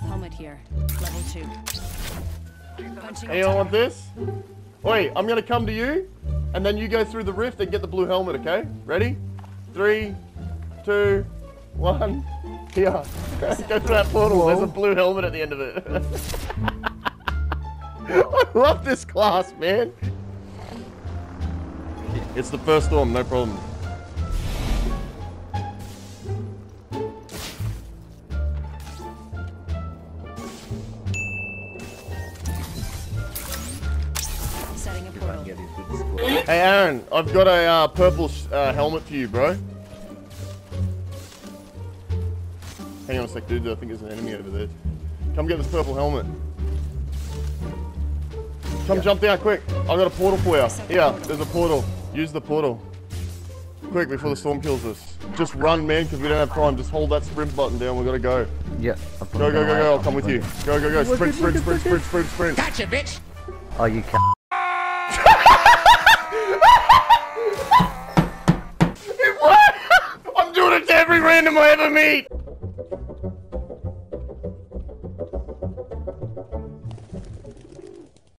Helmet here. Level two. Punching Anyone want this? Wait, I'm gonna come to you, and then you go through the rift and get the blue helmet, okay? Ready? Three, two, one. Here. go through that portal. There's a blue helmet at the end of it. I love this class, man. It's the first storm, no problem. Setting a portal. Get into the squad. Hey, Aaron, I've got a uh, purple uh, helmet for you, bro. Hang on a sec, dude. I think there's an enemy over there. Come get this purple helmet. Come Yeah. jump down quick. I've got a portal for you. Here, there's a portal. Use the portal. Quick, before the storm kills us. Just run, man, because we don't have time. Just hold that sprint button down. We've gotta go. Yeah. Go, go, go, go. I'll come with you. Go, go, go. Sprint, sprint, sprint, sprint, sprint, sprint. Gotcha, bitch. Oh, you can. What? I'm doing it to every random I ever meet.